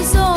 So.